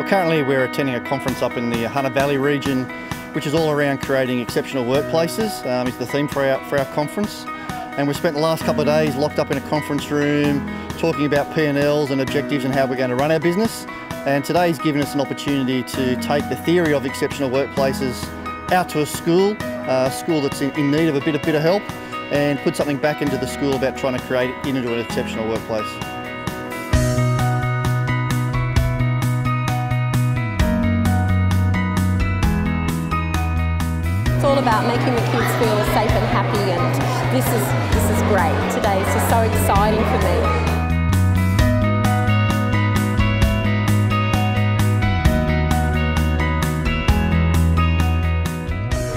Well, currently we're attending a conference up in the Hunter Valley region, which is all around creating exceptional workplaces. Um, is the theme for our for our conference, and we spent the last couple of days locked up in a conference room, talking about P&Ls and objectives and how we're going to run our business. And today's given us an opportunity to take the theory of exceptional workplaces out to a school, a school that's in, in need of a bit of bit of help, and put something back into the school about trying to create into an exceptional workplace. About making the kids feel safe and happy and this is this is great today. It's just so exciting for me.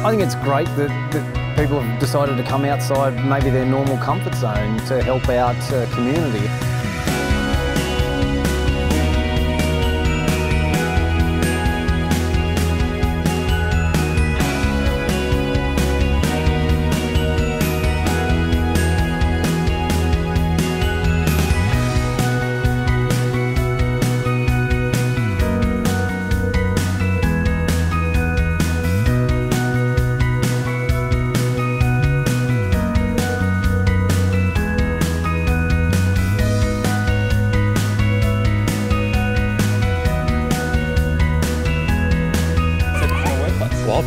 I think it's great that, that people have decided to come outside maybe their normal comfort zone to help out uh, community.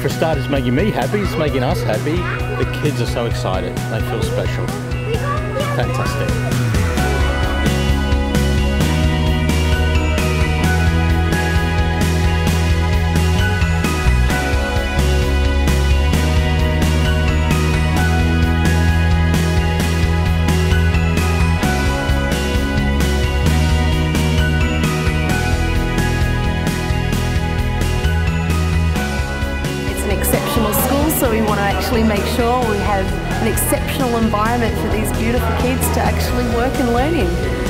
For starters, making me happy, it's making us happy. The kids are so excited. They feel special. Fantastic. Actually make sure we have an exceptional environment for these beautiful kids to actually work and learn in.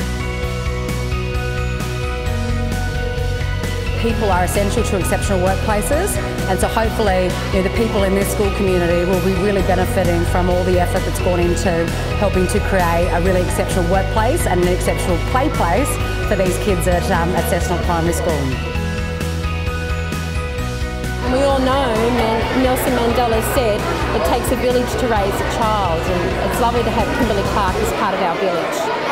people are essential to exceptional workplaces and so hopefully you know, the people in this school community will be really benefiting from all the effort that's gone into helping to create a really exceptional workplace and an exceptional play place for these kids at, um, at Cessnock Primary School. And we all know Man- Nelson Mandela said it takes a village to raise a child and it's lovely to have Kimberly-Clark as part of our village.